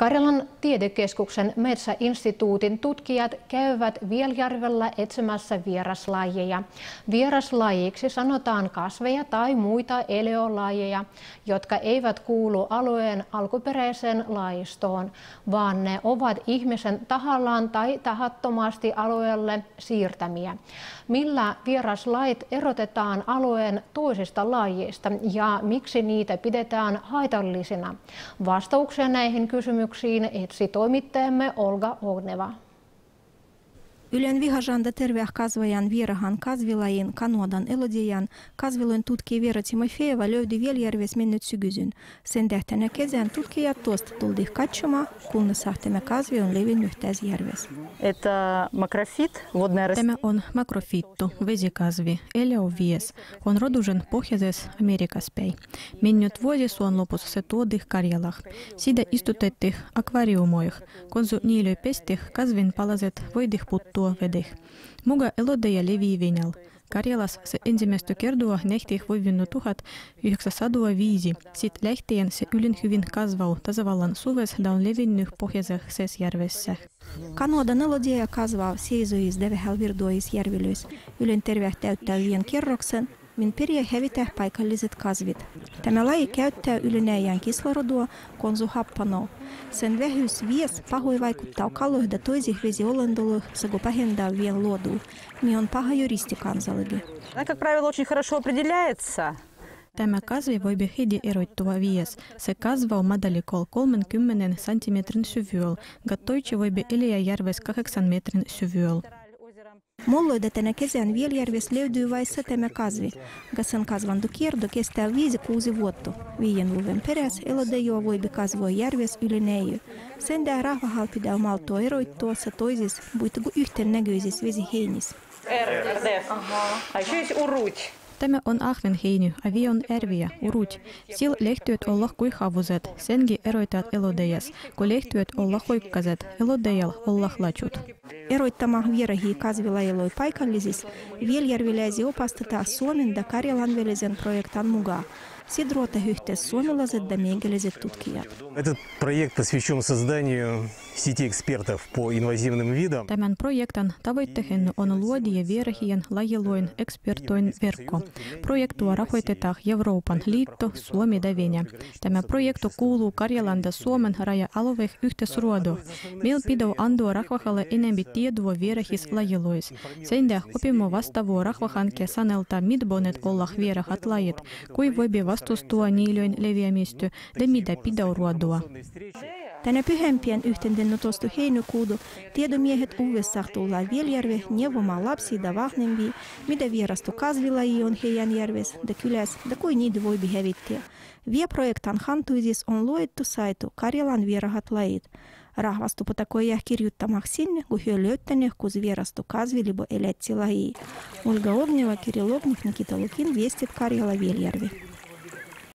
Karjalan tiedekeskuksen metsäinstituutin tutkijat käyvät Vieljärvellä etsimässä vieraslajeja. Vieraslajiksi sanotaan kasveja tai muita eleolajeja, jotka eivät kuulu alueen alkuperäiseen lajistoon, vaan ne ovat ihmisen tahallaan tai tahattomasti alueelle siirtämiä. Millä vieraslajit erotetaan alueen toisista lajeista ja miksi niitä pidetään haitallisina? Vastauksia näihin kysymyksiin kysymyksiin etsi toimittajamme Olga Ogneva. Ylen vihajanda terveä kasvajan vierahan kasvilajin Kanodan elodijan kasviloin tutkija Vera Timofeeva löydi Vieljärves mennyt sygysyn. Sen tähtänä kesän tutkijat tuosta tuldi katsomaan, kunnes sahtemme kasvi on levinnyt Täsjärves. Tämä on makrofittu, vesikasvi, eleovies. On rodusen pohjaisessa Amerikas päin. Mennyt vuosisuon lopussa se tuodi Karjalah. Siitä istutettiin akvariumoih. Konsu niilöi pestih kasvin palaset voidih puttua tuovedih. Muga elodeja levii Venäjällä. Karjalas se ensimmäistä kertaa nähtiin vuonna 1905. Sitten lähtien se ylin hyvin kasvau tasavallan suves da on levinnyt pohjoisessa järvessä. Kanodan elodeja kasvaa seisois devehäl virdois järvilöis. Ylin terve täyttää vien kerroksen, min piriä hävitä paikalliset kasvit. Tämä laji käyttää ylinäjän kislorodua konsuhappanoa. Sen vähyys vies pahoi vaikuttaa kaloihda toisih vesiolendoluh, sago pahendaa vien luodu, mi on paha juristi kansallegi. Как правило, очень хорошо определяется. Tämä kasvi voi heti erottua vies. Se kasvaa madalikol 30 cm syvyydellä, gattoichi voi elää järves 8 metrin syvyydellä. Molloida tänä kesän Vieljärves löytyy vain sätemäkasvi, Gassan kasvandu kierdo kestää viisi kuusi vuotta. Viien luven peräs elodejoa voibi kasvoi järves yli neijy. Sen tää rahvahal pitää maltua eroittuossa toisis, buitagu yhten näköisis vesiheinissä. Erdes. Ai siis urut. Тәме он ахвен хейни, авион эрвия, уруть. Сил лехтует Аллах куй хавузет, сенги эройтат элодеяс. Ку лехтует Аллах куй казет, элодеял Аллах лачут. Эройт тамах вераги казвила элой пайкализис, вельяр вилязи опастыта сомен да карелан велезен проектан муга. mukaan. Сидрота yhteys suomalaiset ja meikäläiset tutkijat. Этот проект посвящен созданию сети экспертов по инвазивным видам. Tämän projektin tavoitteena on luoda vierahien lajiloin ekspertoin verkko. Projektua rahoitetaan Euroopan liitto, Suomi ja Venäjä. Tämä projekti kuuluu Karjalan ja Suomen raja-alueen yhteisruodu. Meillä pitää antaa rahvahalle enemmän tietoa vierahis lajilois. Sen opimme vastaavua rahvahankkeen sanelta, mit bonet olla vierahat lajit, kui voi vastustua niilöin leviämistä ja mitä pitää ruodua. Tänä pyhempien yhteendennotostu heinäkuudu tiedomiehet uudessa tullaan Vieljärve neuvomaan lapsia ja vahvempi, mitä vierastu kasvilaji on heidän järves ja kyläs ja kuin niitä voi hävittää. Vie projektan hantuisis on luettu saitu Karjalan vierahat lajit. Rahvastu potakoja kirjoittamak sinne, kun he löytäneet, kun vierastu kasvi libo eletsi laji. Olga Ogneva, Kirill Ognik, Nikita Lukin, Viestit Karjala, Vieljärvi.